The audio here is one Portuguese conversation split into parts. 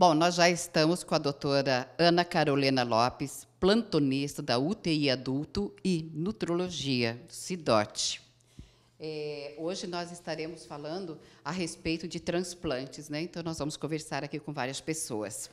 Bom, nós já estamos com a doutora Ana Carolina Lopes, plantonista da UTI Adulto e Nutrologia, CIDOT. É, hoje nós estaremos falando a respeito de transplantes, né? então nós vamos conversar aqui com várias pessoas.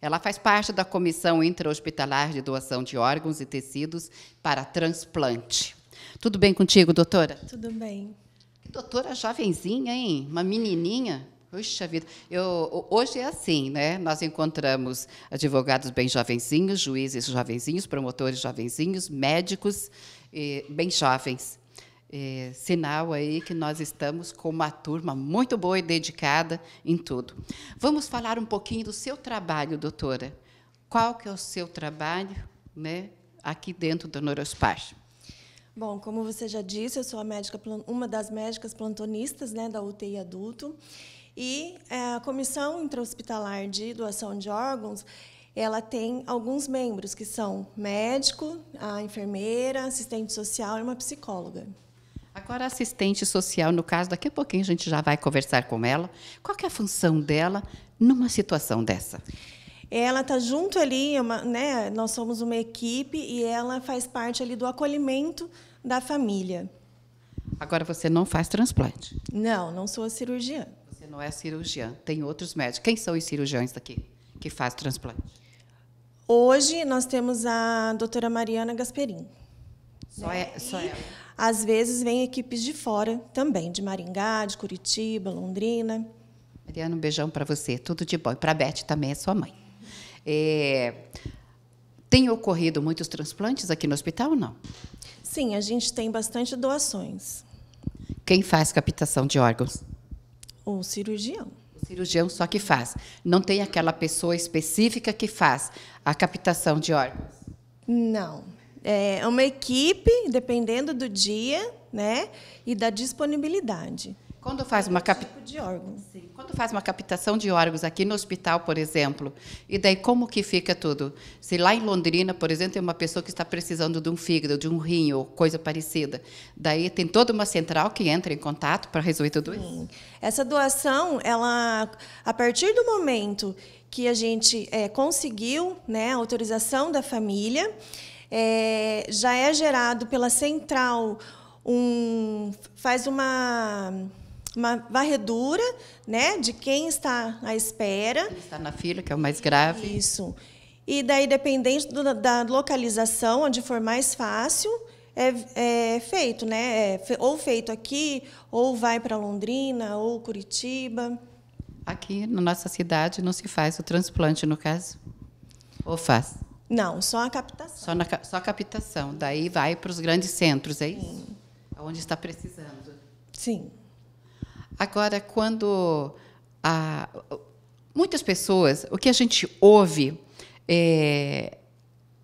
Ela faz parte da Comissão Intra-Hospitalar de Doação de Órgãos e Tecidos para Transplante. Tudo bem contigo, doutora? Tudo bem. Que doutora jovenzinha, hein? Uma menininha. Puxa vida, eu, hoje é assim, né? Nós encontramos advogados bem jovenzinhos, juízes jovenzinhos, promotores jovenzinhos, médicos bem jovens. Eh, sinal aí que nós estamos com uma turma muito boa e dedicada em tudo. Vamos falar um pouquinho do seu trabalho, doutora. Qual que é o seu trabalho, né? Aqui dentro do Neurospar. Bom, como você já disse, eu sou médica, uma das médicas plantonistas né, da UTI adulto. E é, a Comissão Intra-Hospitalar de Doação de Órgãos, ela tem alguns membros, que são médico, a enfermeira, assistente social e uma psicóloga. Agora, assistente social, no caso, daqui a pouquinho a gente já vai conversar com ela. Qual é a função dela numa situação dessa? Ela está junto ali, é uma, né, nós somos uma equipe e ela faz parte ali do acolhimento da família. Agora, você não faz transplante? Não, não sou cirurgiã não é cirurgiã, tem outros médicos. Quem são os cirurgiões daqui que faz transplante? Hoje nós temos a doutora Mariana Gasperin. Só, é, só ela? Às vezes vem equipes de fora também, de Maringá, de Curitiba, Londrina. Mariana, um beijão para você, tudo de bom. E para a Beth também é sua mãe. É, tem ocorrido muitos transplantes aqui no hospital ou não? Sim, a gente tem bastante doações. Quem faz captação de órgãos? O cirurgião. O cirurgião só que faz. Não tem aquela pessoa específica que faz a captação de órgãos? Não. É uma equipe, dependendo do dia né, e da disponibilidade. Quando faz uma cap... tipo de órgão. Sim. Quando faz uma captação de órgãos aqui no hospital, por exemplo, e daí como que fica tudo? Se lá em Londrina, por exemplo, tem uma pessoa que está precisando de um fígado, de um rim ou coisa parecida, daí tem toda uma central que entra em contato para resolver tudo isso. Sim. Essa doação, ela, a partir do momento que a gente é, conseguiu né, a autorização da família, é, já é gerado pela central um faz uma uma varredura, né, de quem está à espera. Quem está na fila, que é o mais grave. Isso. E daí, dependente do, da localização, onde for mais fácil, é, é feito, né? É, ou feito aqui, ou vai para Londrina, ou Curitiba. Aqui na nossa cidade não se faz o transplante, no caso? Ou faz? Não, só a captação. Só, na, só a captação. Daí vai para os grandes centros, é isso? Sim. Onde está precisando. Sim. Agora, quando a, muitas pessoas, o que a gente ouve, é,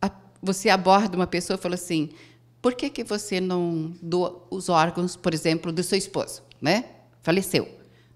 a, você aborda uma pessoa e fala assim: por que, que você não doa os órgãos, por exemplo, do seu esposo? Né? Faleceu.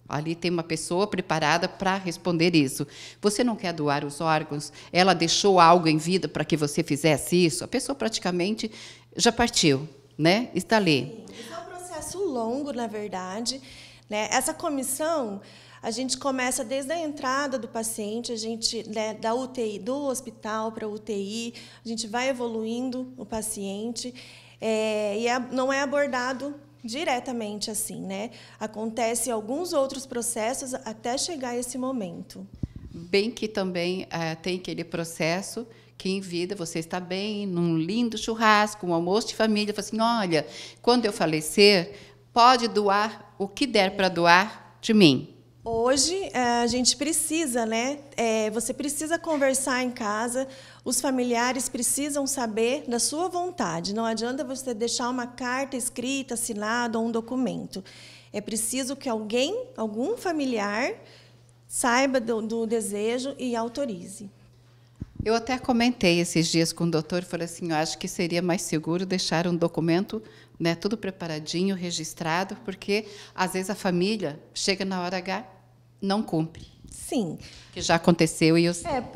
Ali tem uma pessoa preparada para responder isso. Você não quer doar os órgãos? Ela deixou algo em vida para que você fizesse isso? A pessoa praticamente já partiu, né? Está ali. Sim, é um processo longo, na verdade. Né? Essa comissão, a gente começa desde a entrada do paciente, a gente né, da UTI, do hospital para a UTI, a gente vai evoluindo o paciente é, e é, não é abordado diretamente assim, né? Acontece alguns outros processos até chegar a esse momento. Bem que também é, tem aquele processo que em vida você está bem, num lindo churrasco, um almoço de família, fala assim, olha, quando eu falecer, pode doar o que der para doar de mim. Hoje é, a gente precisa, né? É, você precisa conversar em casa. Os familiares precisam saber da sua vontade. Não adianta você deixar uma carta escrita, assinada ou um documento. É preciso que alguém, algum familiar, saiba do, do desejo e autorize. Eu até comentei esses dias com o doutor, falei assim, eu acho que seria mais seguro deixar um documento, né, tudo preparadinho, registrado, porque às vezes a família chega na hora H, não cumpre. Sim. Que já aconteceu e eu...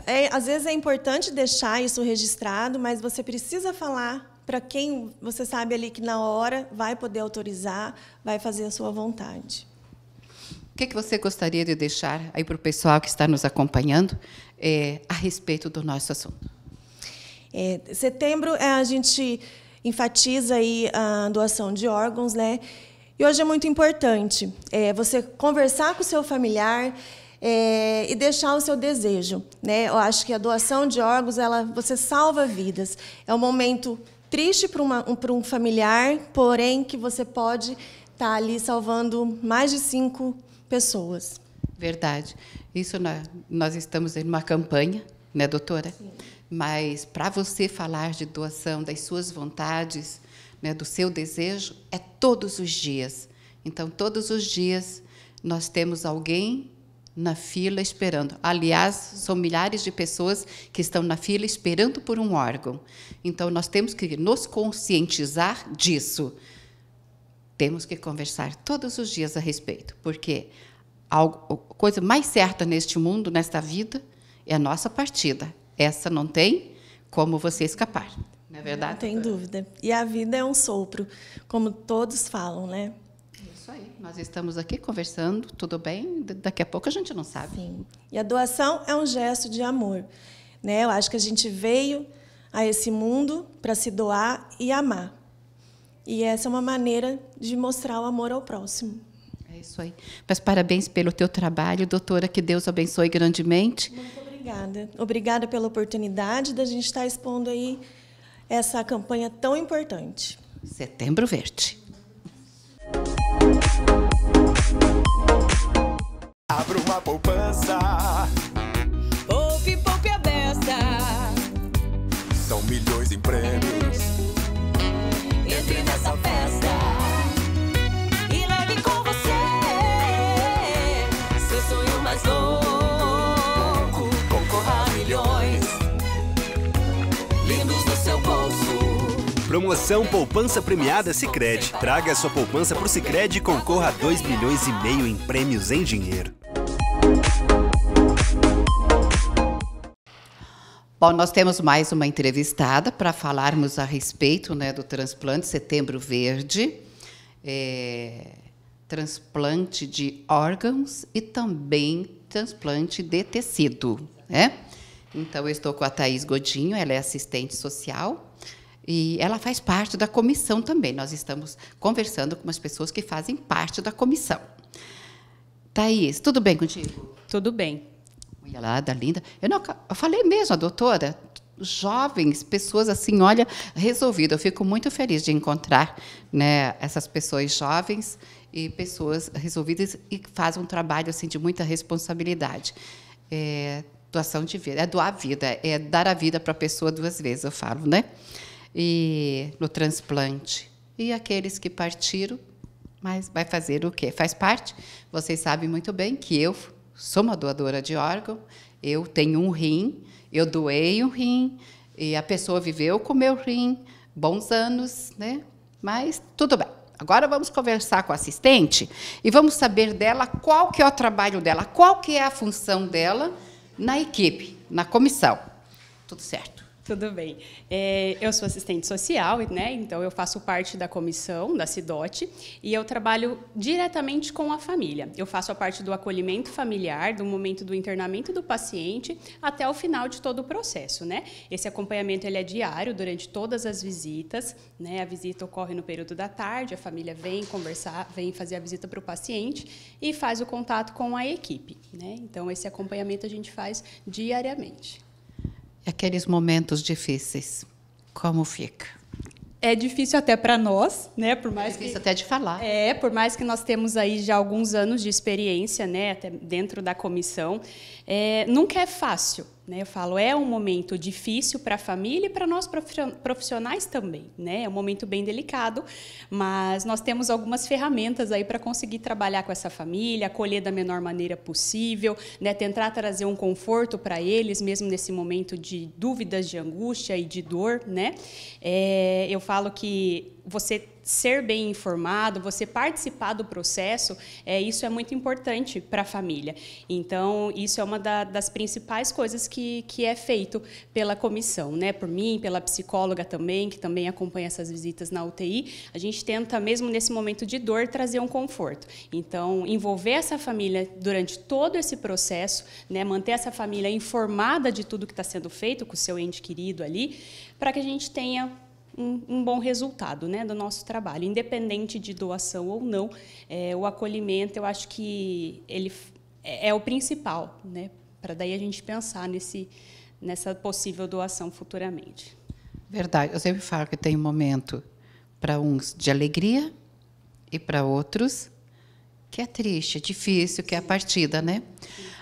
É, é, às vezes é importante deixar isso registrado, mas você precisa falar para quem você sabe ali que na hora vai poder autorizar, vai fazer a sua vontade. O que, que você gostaria de deixar aí para o pessoal que está nos acompanhando é, a respeito do nosso assunto? É, setembro é, a gente enfatiza aí a doação de órgãos, né? E hoje é muito importante é, você conversar com o seu familiar é, e deixar o seu desejo, né? Eu acho que a doação de órgãos, ela, você salva vidas. É um momento triste para um, para um familiar, porém que você pode estar tá ali salvando mais de cinco pessoas. Verdade. Isso nós estamos em uma campanha, né, doutora? Sim. Mas para você falar de doação das suas vontades, né, do seu desejo, é todos os dias. Então, todos os dias nós temos alguém na fila esperando. Aliás, são milhares de pessoas que estão na fila esperando por um órgão. Então, nós temos que nos conscientizar disso. Temos que conversar todos os dias a respeito, porque a coisa mais certa neste mundo, nesta vida, é a nossa partida. Essa não tem como você escapar. Não é verdade? Não tem dúvida. E a vida é um sopro, como todos falam, né? Isso aí. Nós estamos aqui conversando, tudo bem? Daqui a pouco a gente não sabe. Sim. E a doação é um gesto de amor. Né? Eu acho que a gente veio a esse mundo para se doar e amar. E essa é uma maneira de mostrar o amor ao próximo. É isso aí. Mas parabéns pelo teu trabalho, doutora. Que Deus abençoe grandemente. Muito obrigada. Obrigada pela oportunidade da gente estar expondo aí essa campanha tão importante. Setembro Verde. Abra uma poupança. Poupe, poupe a beça. São milhões em prêmios. Entre nessa festa. E leve com você seu sonho mais louco. Concorra a milhões. Lindos no seu bolso. Promoção Poupança Premiada Sicredi. Traga sua poupança pro Sicredi e concorra a 2 milhões e meio em prêmios em dinheiro. Bom, nós temos mais uma entrevistada para falarmos a respeito né, do transplante Setembro Verde, é, transplante de órgãos e também transplante de tecido. Né? Então, eu estou com a Thaís Godinho, ela é assistente social e ela faz parte da comissão também. Nós estamos conversando com as pessoas que fazem parte da comissão. Thaís, tudo bem contigo? Tudo bem. Mulherada linda. Eu, não, eu falei mesmo, a doutora, jovens, pessoas assim, olha, resolvido. Eu fico muito feliz de encontrar né, essas pessoas jovens e pessoas resolvidas e que fazem um trabalho assim de muita responsabilidade. É, doação de vida, é doar vida, é dar a vida para a pessoa duas vezes, eu falo, né? E no transplante. E aqueles que partiram, mas vai fazer o quê? Faz parte. Vocês sabem muito bem que eu sou uma doadora de órgão, eu tenho um rim, eu doei um rim, e a pessoa viveu com meu rim bons anos, né? Mas tudo bem. Agora vamos conversar com a assistente e vamos saber dela qual que é o trabalho dela, qual que é a função dela na equipe, na comissão. Tudo certo. Tudo bem. É, eu sou assistente social, né? então eu faço parte da comissão da CIDOT e eu trabalho diretamente com a família. Eu faço a parte do acolhimento familiar, do momento do internamento do paciente até o final de todo o processo. Né? Esse acompanhamento ele é diário durante todas as visitas. Né? A visita ocorre no período da tarde, a família vem conversar, vem fazer a visita para o paciente e faz o contato com a equipe. Né? Então, esse acompanhamento a gente faz diariamente. E aqueles momentos difíceis, como fica? É difícil até para nós, né? Por mais é difícil que, até de falar. É, por mais que nós temos aí já alguns anos de experiência, né? Até dentro da comissão, é, nunca é fácil. Né? Eu falo, é um momento difícil para a família e para nós profissionais também. Né? É um momento bem delicado, mas nós temos algumas ferramentas aí para conseguir trabalhar com essa família, acolher da menor maneira possível, né? tentar trazer um conforto para eles, mesmo nesse momento de dúvidas, de angústia e de dor. Né? É, eu falo que você ser bem informado, você participar do processo, é, isso é muito importante para a família. Então, isso é uma da, das principais coisas que, que é feito pela comissão, né? por mim, pela psicóloga também, que também acompanha essas visitas na UTI. A gente tenta, mesmo nesse momento de dor, trazer um conforto. Então, envolver essa família durante todo esse processo, né? manter essa família informada de tudo que está sendo feito com o seu ente querido ali, para que a gente tenha um, um, bom resultado né, do nosso trabalho, independente de doação ou não. É, o acolhimento, eu acho que ele é, é o principal, né, para daí a gente pensar nesse, nessa possível doação futuramente. Verdade. Eu sempre falo que tem um momento para uns de alegria e para outros que é triste, é difícil, que é a partida, né?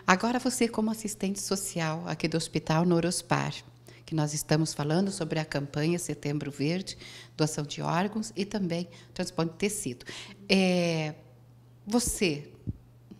Agora você como assistente social aqui do Hospital Norospar, que nós estamos falando sobre a campanha Setembro Verde, doação de órgãos e também transplante de tecido. É, você,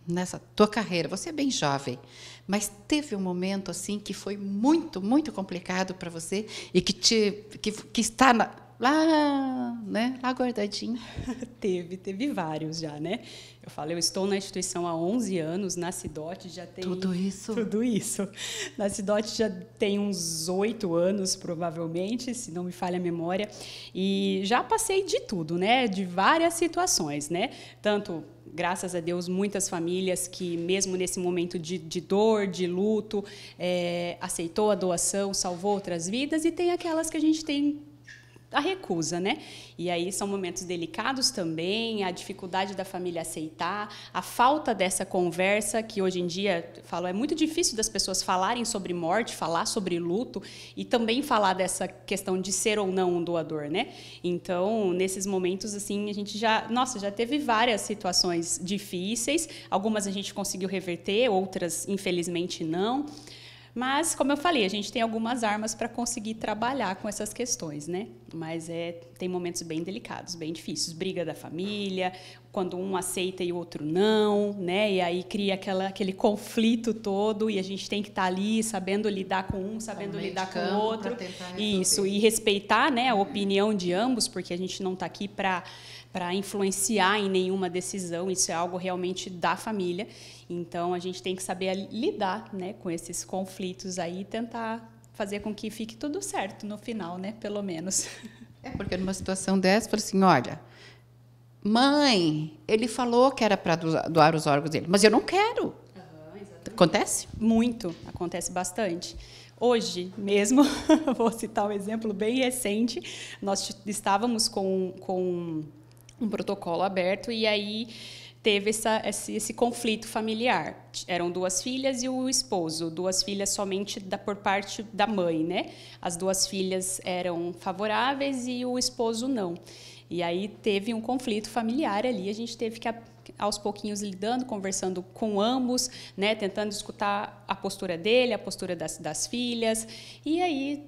nessa tua carreira, você é bem jovem, mas teve um momento assim que foi muito, muito complicado para você e que te que, que está na, lá, né, lá guardadinho. teve, teve vários já, né? Eu falo, eu estou na instituição há 11 anos, na Cidote já tem... Tudo isso? Tudo isso. Na Cidote já tem uns oito anos, provavelmente, se não me falha a memória. E já passei de tudo, né? De várias situações, né? Tanto graças a Deus, muitas famílias que, mesmo nesse momento de, de dor, de luto, é, aceitou a doação, salvou outras vidas, e tem aquelas que a gente tem a recusa, né? E aí são momentos delicados também, a dificuldade da família aceitar, a falta dessa conversa que hoje em dia, falo, é muito difícil das pessoas falarem sobre morte, falar sobre luto e também falar dessa questão de ser ou não um doador, né? Então, nesses momentos assim, a gente já, nossa, já teve várias situações difíceis, algumas a gente conseguiu reverter, outras infelizmente não. Mas, como eu falei, a gente tem algumas armas para conseguir trabalhar com essas questões, né? Mas é, tem momentos bem delicados, bem difíceis. Briga da família, quando um aceita e o outro não, né? E aí cria aquela, aquele conflito todo e a gente tem que estar tá ali sabendo lidar com um, sabendo lidar com o outro. Isso, e respeitar né, a opinião de ambos, porque a gente não está aqui para para influenciar em nenhuma decisão, isso é algo realmente da família. Então a gente tem que saber lidar, né, com esses conflitos aí e tentar fazer com que fique tudo certo no final, né, pelo menos. É porque numa situação dessa, fala assim, olha, mãe, ele falou que era para doar os órgãos dele, mas eu não quero. Uhum, acontece? Muito, acontece bastante. Hoje mesmo, vou citar um exemplo bem recente, nós estávamos com, com um protocolo aberto e aí teve essa, esse, esse, conflito familiar. Eram duas filhas e o esposo, duas filhas somente da, por parte da mãe, né? As duas filhas eram favoráveis e o esposo não. E aí teve um conflito familiar ali, a gente teve que aos pouquinhos lidando, conversando com ambos, né, tentando escutar a postura dele, a postura das, das filhas, e aí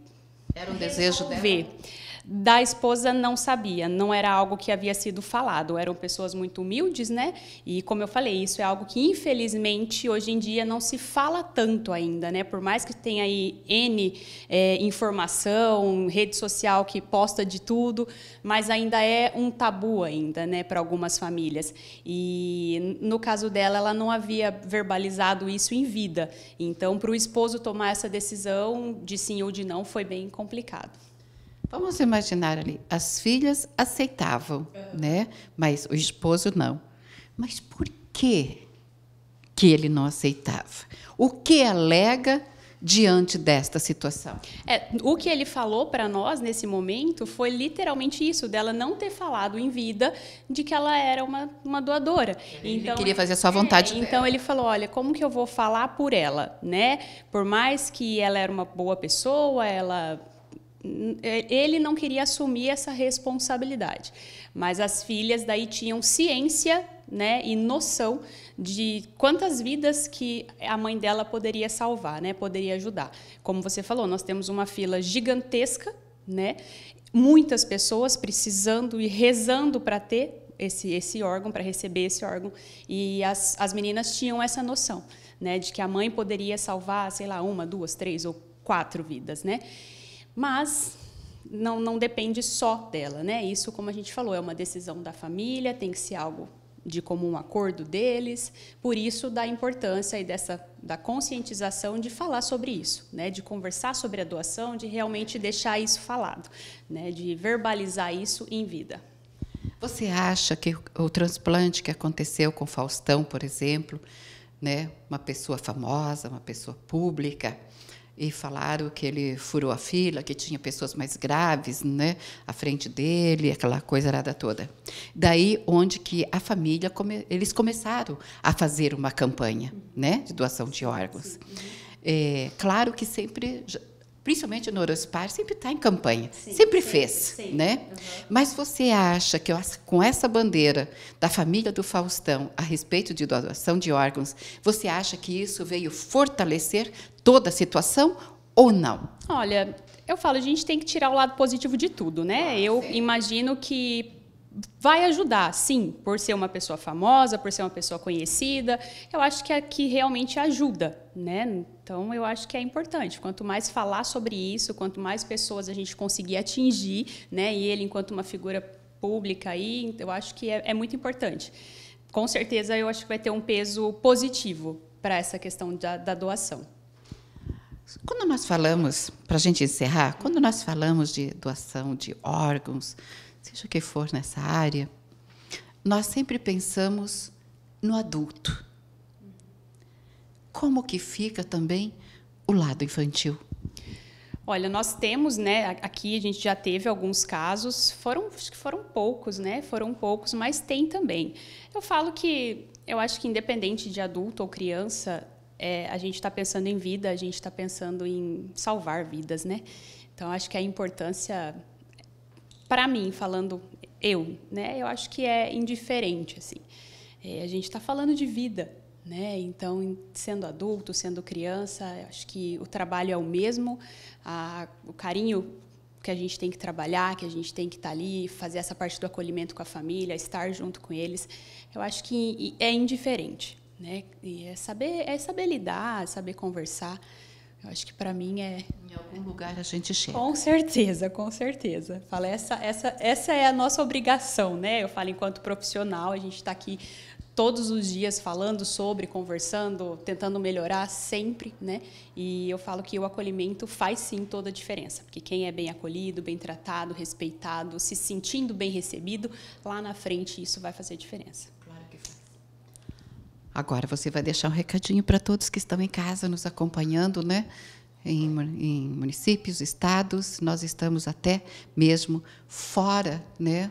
era um desejo dela. Ver da esposa não sabia, não era algo que havia sido falado, eram pessoas muito humildes, né? E como eu falei, isso é algo que infelizmente hoje em dia não se fala tanto ainda, né? Por mais que tenha aí N é, informação, rede social que posta de tudo, mas ainda é um tabu ainda, né, para algumas famílias. E no caso dela, ela não havia verbalizado isso em vida. Então, para o esposo tomar essa decisão de sim ou de não foi bem complicado. Vamos imaginar ali, as filhas aceitavam, né? Mas o esposo não. Mas por que que ele não aceitava? O que alega diante desta situação? É, o que ele falou para nós nesse momento foi literalmente isso, dela não ter falado em vida de que ela era uma, uma doadora. Ele então, queria fazer a sua vontade. É, então ele falou, olha, como que eu vou falar por ela, né? Por mais que ela era uma boa pessoa, ela ele não queria assumir essa responsabilidade. Mas as filhas daí tinham ciência né, e noção de quantas vidas que a mãe dela poderia salvar, né, poderia ajudar. Como você falou, nós temos uma fila gigantesca, né, muitas pessoas precisando e rezando para ter esse, esse órgão, para receber esse órgão. E as, as meninas tinham essa noção né, de que a mãe poderia salvar, sei lá, uma, duas, três ou quatro vidas. Né? Mas não, não depende só dela, né? Isso, como a gente falou, é uma decisão da família, tem que ser algo de comum acordo deles. Por isso, da importância e dessa da conscientização de falar sobre isso, né? De conversar sobre a doação, de realmente deixar isso falado, né? De verbalizar isso em vida. Você acha que o transplante que aconteceu com Faustão, por exemplo, né, uma pessoa famosa, uma pessoa pública, e falaram que ele furou a fila, que tinha pessoas mais graves, né, à frente dele, aquela coisa arada toda. Daí onde que a família come, eles começaram a fazer uma campanha, né, de doação de órgãos. É, claro que sempre principalmente no Orospar, sempre está em campanha, sim, sempre fez, sim, né? Uhum. Mas você acha que com essa bandeira da família do Faustão a respeito de doação de órgãos, você acha que isso veio fortalecer toda a situação ou não? Olha, eu falo, a gente tem que tirar o lado positivo de tudo, né? Ah, eu sim. imagino que vai ajudar, sim, por ser uma pessoa famosa, por ser uma pessoa conhecida. Eu acho que aqui realmente ajuda, né? Então eu acho que é importante. Quanto mais falar sobre isso, quanto mais pessoas a gente conseguir atingir, né? E ele enquanto uma figura pública aí, eu acho que é, é muito importante. Com certeza eu acho que vai ter um peso positivo para essa questão da, da doação. Quando nós falamos, para a gente encerrar, quando nós falamos de doação de órgãos, seja o que for nessa área, nós sempre pensamos no adulto. Como que fica também o lado infantil? Olha, nós temos, né, aqui a gente já teve alguns casos, foram, acho que foram poucos, né, foram poucos, mas tem também. Eu falo que, eu acho que independente de adulto ou criança, é, a gente está pensando em vida, a gente está pensando em salvar vidas, né? Então, acho que a importância para mim, falando eu, né, eu acho que é indiferente assim. É, a gente está falando de vida, né? Então, sendo adulto, sendo criança, acho que o trabalho é o mesmo, a, o carinho que a gente tem que trabalhar, que a gente tem que estar tá ali, fazer essa parte do acolhimento com a família, estar junto com eles, eu acho que é indiferente, né? E é saber, é saber lidar, saber conversar. Eu acho que para mim é. Em algum lugar a gente chega. Com certeza, com certeza. Fala, essa, essa, essa é a nossa obrigação, né? Eu falo enquanto profissional, a gente está aqui todos os dias falando sobre, conversando, tentando melhorar sempre, né? E eu falo que o acolhimento faz sim toda a diferença, porque quem é bem acolhido, bem tratado, respeitado, se sentindo bem recebido, lá na frente isso vai fazer diferença. Agora você vai deixar um recadinho para todos que estão em casa nos acompanhando, né? Em, em, municípios, estados, nós estamos até mesmo fora, né?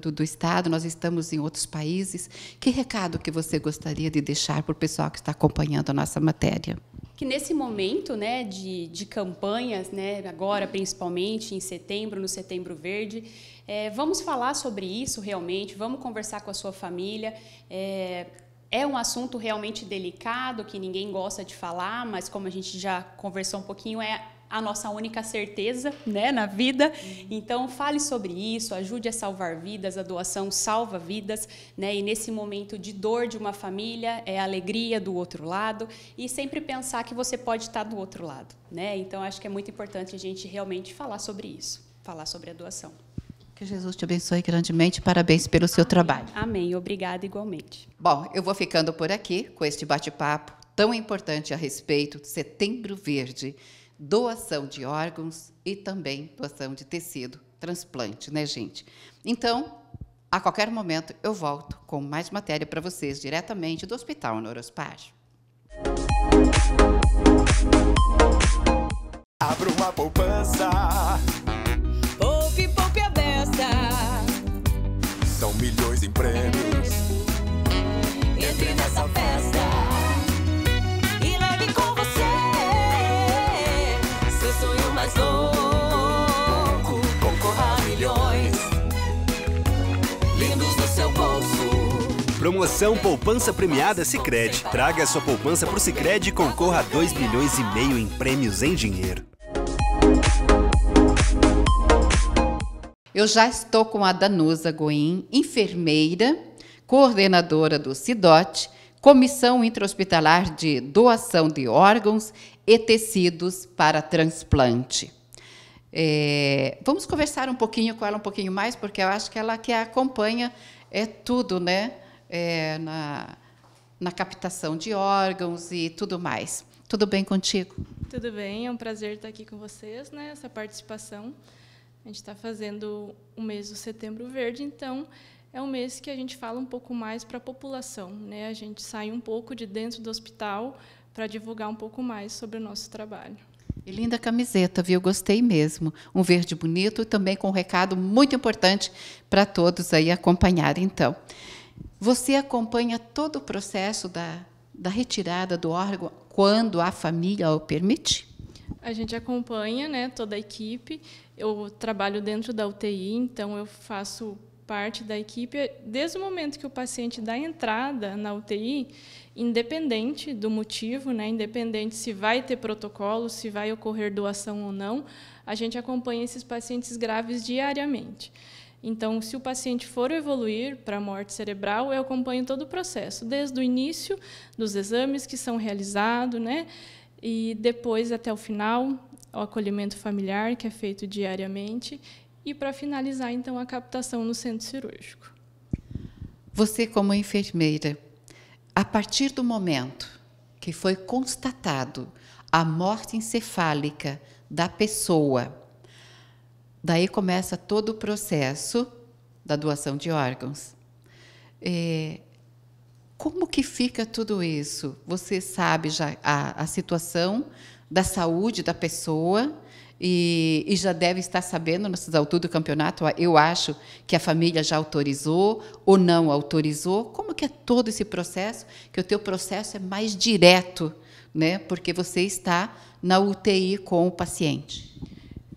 Do, do, estado, nós estamos em outros países. Que recado que você gostaria de deixar para o pessoal que está acompanhando a nossa matéria? Que nesse momento, né, de, de campanhas, né, agora principalmente em setembro, no Setembro Verde, é, vamos falar sobre isso realmente. Vamos conversar com a sua família. É, é um assunto realmente delicado que ninguém gosta de falar, mas como a gente já conversou um pouquinho, é a nossa única certeza né, na vida. Uhum. Então, fale sobre isso, ajude a salvar vidas, a doação salva vidas. Né, e nesse momento de dor de uma família, é alegria do outro lado. E sempre pensar que você pode estar do outro lado. Né? Então, acho que é muito importante a gente realmente falar sobre isso, falar sobre a doação. Que Jesus te abençoe grandemente. Parabéns pelo seu Amém. trabalho. Amém. Obrigada igualmente. Bom, eu vou ficando por aqui com este bate-papo tão importante a respeito de Setembro Verde, doação de órgãos e também doação de tecido, transplante, né, gente? Então, a qualquer momento eu volto com mais matéria para vocês diretamente do Hospital Neurospar. Abra uma poupança São milhões em prêmios. Entre nessa festa e leve com você seu sonho mais louco. Concorra a milhões lindos no seu bolso. Promoção Poupança Premiada Sicredi. Traga sua poupança pro Sicredi e concorra a 2 milhões e meio em prêmios em dinheiro. Eu já estou com a Danusa Goim, enfermeira, coordenadora do CIDOT, Comissão Intra-Hospitalar de Doação de Órgãos e Tecidos para Transplante. É, vamos conversar um pouquinho com ela um pouquinho mais, porque eu acho que ela que acompanha é tudo, né? É, na, na captação de órgãos e tudo mais. Tudo bem contigo? Tudo bem, é um prazer estar aqui com vocês, né? Essa participação. A gente está fazendo o mês do Setembro Verde, então é um mês que a gente fala um pouco mais para a população, né? A gente sai um pouco de dentro do hospital para divulgar um pouco mais sobre o nosso trabalho. E linda camiseta, viu? Gostei mesmo. Um verde bonito e também com um recado muito importante para todos aí acompanhar. Então, você acompanha todo o processo da, da retirada do órgão quando a família o permite? A gente acompanha, né, toda a equipe. Eu trabalho dentro da UTI, então eu faço parte da equipe desde o momento que o paciente dá entrada na UTI, independente do motivo, né, independente se vai ter protocolo, se vai ocorrer doação ou não, a gente acompanha esses pacientes graves diariamente. Então, se o paciente for evoluir para morte cerebral, eu acompanho todo o processo, desde o início dos exames que são realizados, né, e depois até o final, o acolhimento familiar, que é feito diariamente, e para finalizar, então, a captação no centro cirúrgico. Você, como enfermeira, a partir do momento que foi constatado a morte encefálica da pessoa, Daí começa todo o processo da doação de órgãos. É, como que fica tudo isso? Você sabe já a, a situação da saúde da pessoa e, e, já deve estar sabendo nessas alturas do campeonato. Eu acho que a família já autorizou ou não autorizou. Como que é todo esse processo? Que o teu processo é mais direto, né? Porque você está na UTI com o paciente.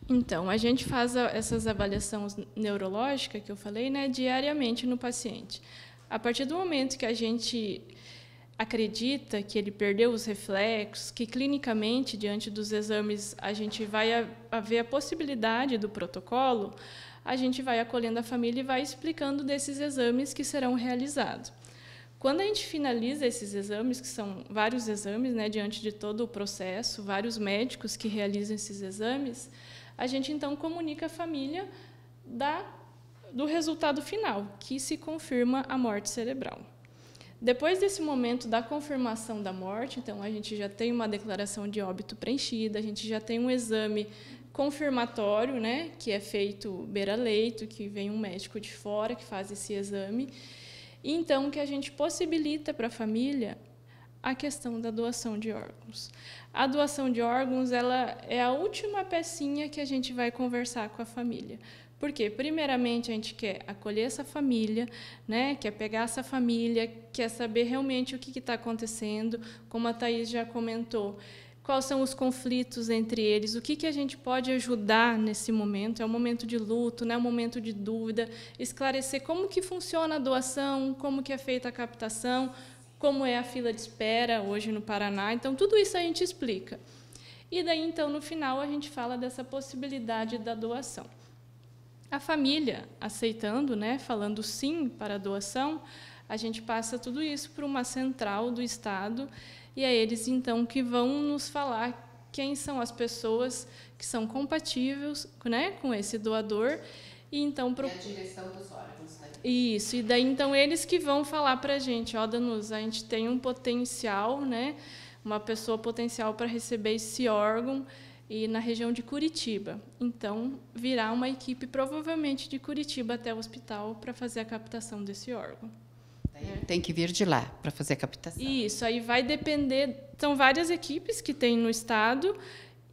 Então, a gente faz essas avaliações neurológicas que eu falei, né, diariamente no paciente. A partir do momento que a gente acredita que ele perdeu os reflexos, que clinicamente, diante dos exames, a gente vai ver a possibilidade do protocolo, a gente vai acolhendo a família e vai explicando desses exames que serão realizados. Quando a gente finaliza esses exames, que são vários exames, né, diante de todo o processo, vários médicos que realizam esses exames, a gente então comunica à família da, do resultado final, que se confirma a morte cerebral. Depois desse momento da confirmação da morte, então a gente já tem uma declaração de óbito preenchida, a gente já tem um exame confirmatório, né, que é feito beira-leito, que vem um médico de fora que faz esse exame, e então que a gente possibilita para a família a questão da doação de órgãos. A doação de órgãos ela é a última pecinha que a gente vai conversar com a família. Porque, primeiramente, a gente quer acolher essa família, né? quer pegar essa família, quer saber realmente o que está acontecendo, como a Thais já comentou, quais são os conflitos entre eles, o que, que a gente pode ajudar nesse momento. É um momento de luto, né? é um momento de dúvida, esclarecer como que funciona a doação, como que é feita a captação, como é a fila de espera hoje no Paraná. Então, tudo isso a gente explica. E daí, então, no final, a gente fala dessa possibilidade da doação. A família aceitando, né, falando sim para a doação, a gente passa tudo isso para uma central do Estado e é eles, então, que vão nos falar quem são as pessoas que são compatíveis né, com esse doador. E, então, pro... E a direção dos órgãos. Isso, e daí então eles que vão falar para a gente, ó, Danus, a gente tem um potencial, né, uma pessoa potencial para receber esse órgão e na região de Curitiba. Então, virá uma equipe provavelmente de Curitiba até o hospital para fazer a captação desse órgão. Tem que vir de lá para fazer a captação. Isso, aí vai depender, são várias equipes que tem no estado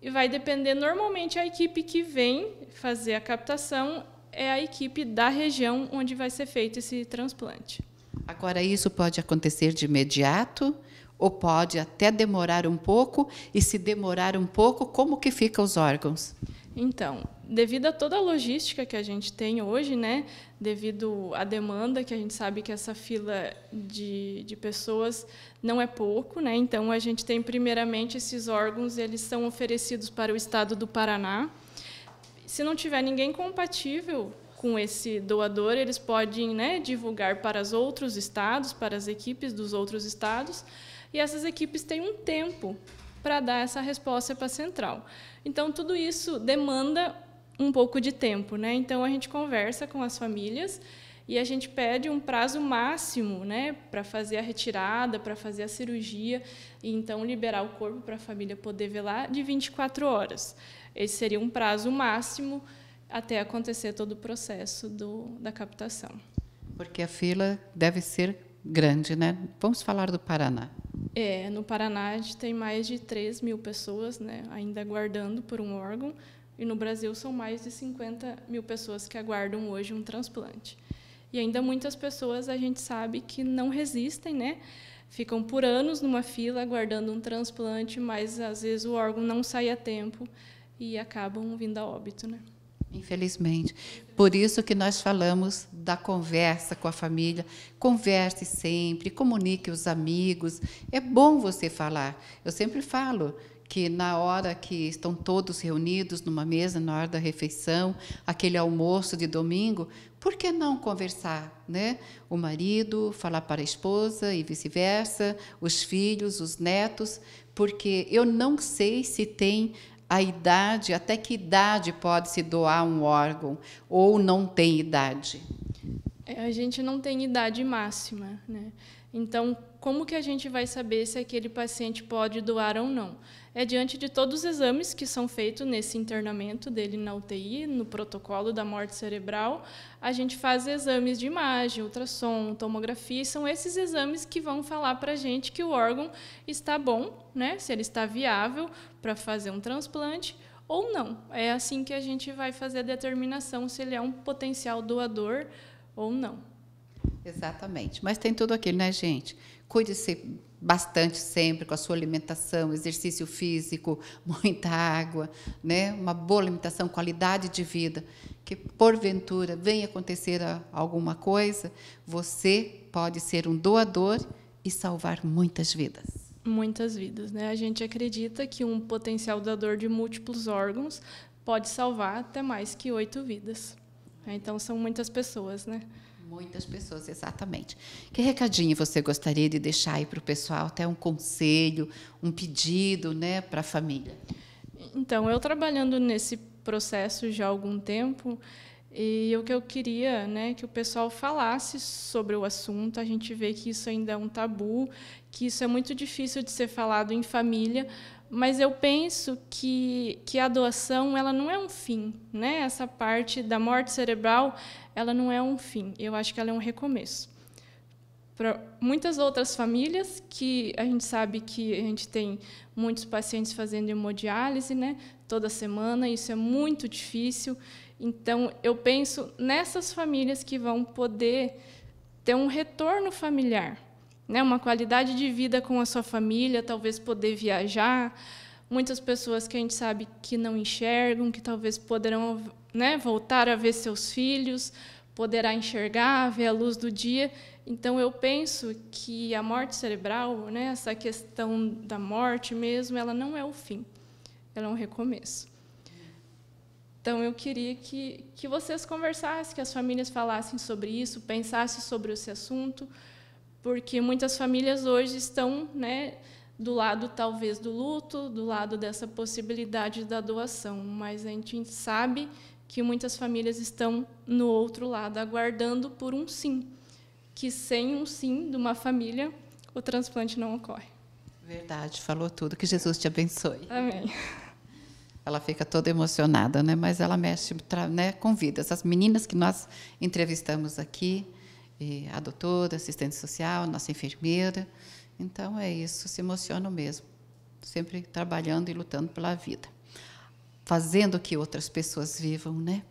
e vai depender normalmente a equipe que vem fazer a captação é a equipe da região onde vai ser feito esse transplante. Agora, isso pode acontecer de imediato ou pode até demorar um pouco? E se demorar um pouco, como que ficam os órgãos? Então, devido a toda a logística que a gente tem hoje, né, devido à demanda, que a gente sabe que essa fila de, de pessoas não é pouco, né, então a gente tem primeiramente esses órgãos, eles são oferecidos para o estado do Paraná, se não tiver ninguém compatível com esse doador, eles podem né, divulgar para os outros estados, para as equipes dos outros estados, e essas equipes têm um tempo para dar essa resposta para a central. Então, tudo isso demanda um pouco de tempo, né? Então a gente conversa com as famílias e a gente pede um prazo máximo, né, para fazer a retirada, para fazer a cirurgia e então liberar o corpo para a família poder velar de 24 horas. Esse seria um prazo máximo até acontecer todo o processo do, da captação. Porque a fila deve ser grande, né? Vamos falar do Paraná. É, no Paraná a gente tem mais de 3 mil pessoas né, ainda aguardando por um órgão, e no Brasil são mais de 50 mil pessoas que aguardam hoje um transplante. E ainda muitas pessoas a gente sabe que não resistem, né? Ficam por anos numa fila aguardando um transplante, mas às vezes o órgão não sai a tempo e acabam vindo a óbito, né? Infelizmente. Por isso que nós falamos da conversa com a família. Converse sempre, comunique os amigos. É bom você falar. Eu sempre falo que na hora que estão todos reunidos numa mesa, na hora da refeição, aquele almoço de domingo, por que não conversar, né? O marido falar para a esposa e vice-versa, os filhos, os netos, porque eu não sei se tem a idade, até que idade pode se doar um órgão ou não tem idade? É, a gente não tem idade máxima, né? Então, como que a gente vai saber se aquele paciente pode doar ou não? É diante de todos os exames que são feitos nesse internamento dele na UTI, no protocolo da morte cerebral, a gente faz exames de imagem, ultrassom, tomografia, e são esses exames que vão falar para a gente que o órgão está bom, né? se ele está viável para fazer um transplante ou não. É assim que a gente vai fazer a determinação se ele é um potencial doador ou não. Exatamente. Mas tem tudo aquilo, né, gente? Cuide-se bastante sempre com a sua alimentação, exercício físico, muita água, né? uma boa alimentação, qualidade de vida. Que porventura venha acontecer alguma coisa, você pode ser um doador e salvar muitas vidas. Muitas vidas, né? A gente acredita que um potencial doador de múltiplos órgãos pode salvar até mais que oito vidas. Então são muitas pessoas, né? Muitas pessoas, exatamente. Que recadinho você gostaria de deixar aí para o pessoal? Até um conselho, um pedido né, para a família? Então, eu trabalhando nesse processo já há algum tempo, e o que eu queria né, que o pessoal falasse sobre o assunto, a gente vê que isso ainda é um tabu, que isso é muito difícil de ser falado em família, mas eu penso que, que a doação ela não é um fim, né? Essa parte da morte cerebral, ela não é um fim. Eu acho que ela é um recomeço. Para muitas outras famílias que a gente sabe que a gente tem muitos pacientes fazendo hemodiálise, né? Toda semana, isso é muito difícil. Então, eu penso nessas famílias que vão poder ter um retorno familiar, né, uma qualidade de vida com a sua família, talvez poder viajar. Muitas pessoas que a gente sabe que não enxergam, que talvez poderão né, voltar a ver seus filhos, poderá enxergar, ver a luz do dia. Então, eu penso que a morte cerebral, né, essa questão da morte mesmo, ela não é o fim, ela é um recomeço. Então, eu queria que, que vocês conversassem, que as famílias falassem sobre isso, pensassem sobre esse assunto, porque muitas famílias hoje estão né, do lado, talvez, do luto, do lado dessa possibilidade da doação, mas a gente sabe que muitas famílias estão no outro lado, aguardando por um sim, que sem um sim de uma família, o transplante não ocorre. Verdade, falou tudo. Que Jesus te abençoe. Amém. Ela fica toda emocionada, né? mas ela mexe né, com vidas. As meninas que nós entrevistamos aqui, a doutora, assistente social, nossa enfermeira. Então é isso, se emocionam mesmo, sempre trabalhando e lutando pela vida, fazendo que outras pessoas vivam, né?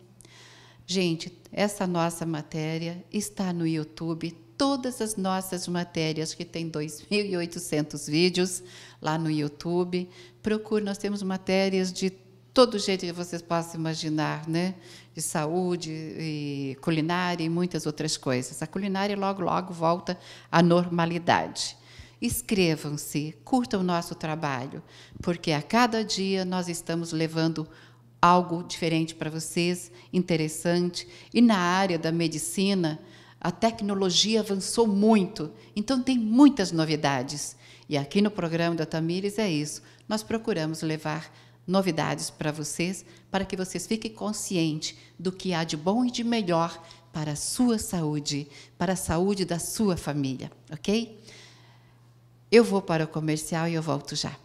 Gente, essa nossa matéria está no YouTube. Todas as nossas matérias, que tem 2.800 vídeos lá no YouTube. Procure, nós temos matérias de todo jeito que vocês possam imaginar, né? de saúde, e culinária e muitas outras coisas. A culinária logo, logo volta à normalidade. Inscrevam-se, curtam o nosso trabalho, porque a cada dia nós estamos levando algo diferente para vocês, interessante. E na área da medicina, a tecnologia avançou muito, então tem muitas novidades. E aqui no programa da Tamires é isso. Nós procuramos levar novidades para vocês, para que vocês fiquem conscientes do que há de bom e de melhor para a sua saúde, para a saúde da sua família, ok? Eu vou para o comercial e eu volto já.